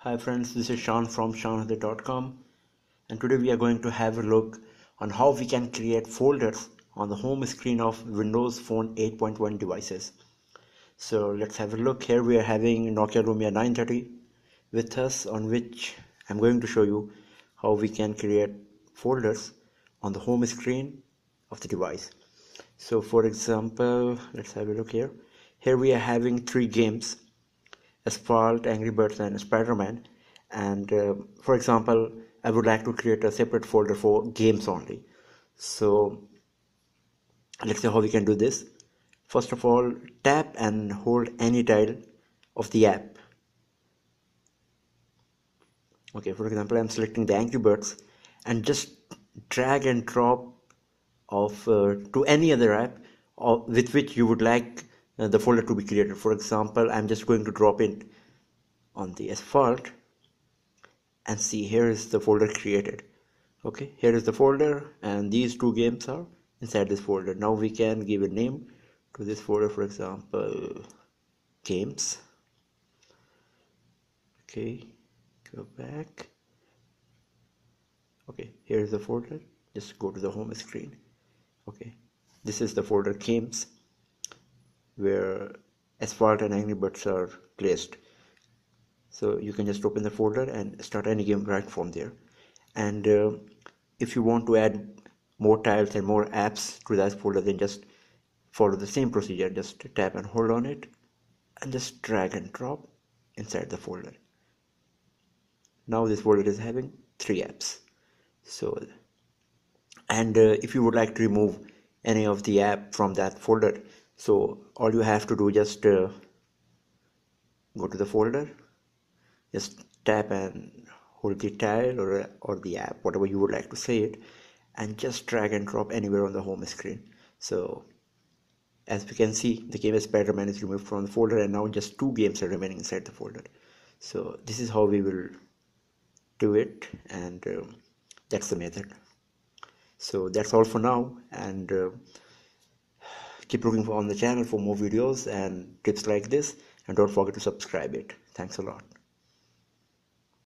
Hi friends, this is Shaan from ShaanHaider.com and today we are going to have a look on how we can create folders on the home screen of Windows Phone 8.1 devices. So let's have a look. Here we are having Nokia Lumia 930 with us on which I'm going to show you how we can create folders on the home screen of the device. So for example, let's have a look here. Here we are having three games Asphalt, Angry Birds, and Spider-Man. And uh, for example, I would like to create a separate folder for games only. So let's see how we can do this. First of all, tap and hold any tile of the app. Okay, for example, I'm selecting the Angry Birds and just drag and drop of uh, to any other app or with which you would like uh, Uh, the folder to be created. For example I'm just going to drop it on the asphalt and see here is the folder created. Okay here is the folder and these two games are inside this folder. Now we can give a name to this folder for example games. Okay go back. Okay here is the folder. Just go to the home screen. Okay this is the folder games where asphalt and angry birds are placed. So you can just open the folder and start any game right from there. And uh, if you want to add more tiles and more apps to that folder then just follow the same procedure. Just tap and hold on it and just drag and drop inside the folder. Now this folder is having three apps. So and uh, if you would like to remove any of the app from that folder so all you have to do just uh, go to the folder. Just tap and hold the tile or, or the app whatever you would like to say it and just drag and drop anywhere on the home screen. So as we can see the game Spider-Man is removed from the folder and now just two games are remaining inside the folder. So this is how we will do it and um, that's the method. So that's all for now and uh, keep looking on the channel for more videos and tips like this. And don't forget to subscribe it. Thanks a lot